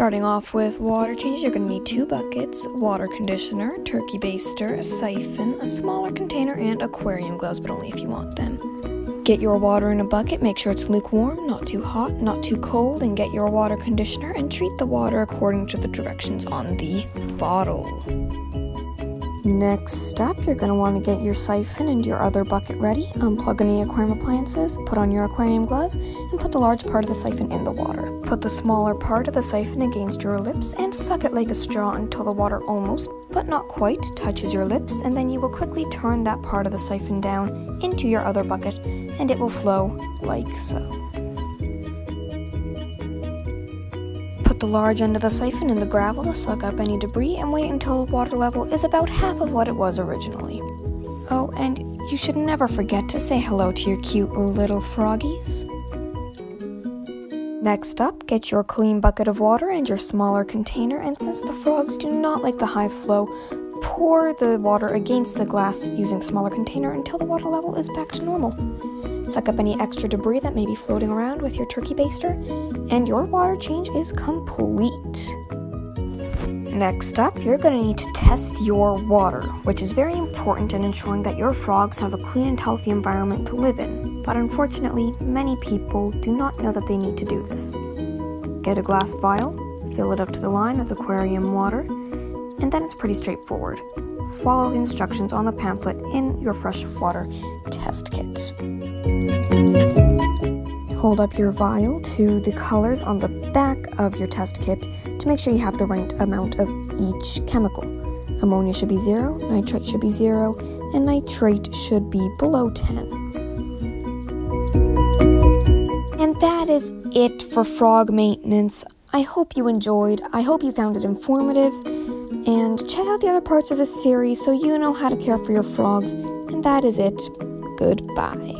Starting off with water changes, you're going to need two buckets, water conditioner, turkey baster, a siphon, a smaller container, and aquarium gloves, but only if you want them. Get your water in a bucket, make sure it's lukewarm, not too hot, not too cold, and get your water conditioner and treat the water according to the directions on the bottle. Next up, you're going to want to get your siphon and your other bucket ready. Unplug any aquarium appliances, put on your aquarium gloves, and put the large part of the siphon in the water. Put the smaller part of the siphon against your lips and suck it like a straw until the water almost, but not quite, touches your lips, and then you will quickly turn that part of the siphon down into your other bucket, and it will flow like so. The large end of the siphon in the gravel to suck up any debris and wait until the water level is about half of what it was originally. Oh, and you should never forget to say hello to your cute little froggies. Next up, get your clean bucket of water and your smaller container, and since the frogs do not like the high flow, pour the water against the glass using the smaller container until the water level is back to normal. Suck up any extra debris that may be floating around with your turkey baster, and your water change is complete. Next up, you're going to need to test your water, which is very important in ensuring that your frogs have a clean and healthy environment to live in. But unfortunately, many people do not know that they need to do this. Get a glass vial, fill it up to the line with aquarium water, and then it's pretty straightforward. Follow the instructions on the pamphlet in your freshwater test kit. Hold up your vial to the colors on the back of your test kit to make sure you have the right amount of each chemical. Ammonia should be 0, nitrite should be 0, and nitrate should be below 10. And that is it for frog maintenance. I hope you enjoyed. I hope you found it informative. And check out the other parts of this series so you know how to care for your frogs. And that is it. Goodbye.